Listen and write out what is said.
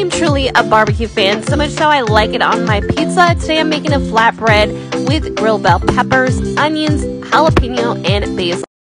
am truly a barbecue fan, so much so I like it on my pizza. Today I'm making a flatbread with grilled bell peppers, onions, jalapeno, and basil.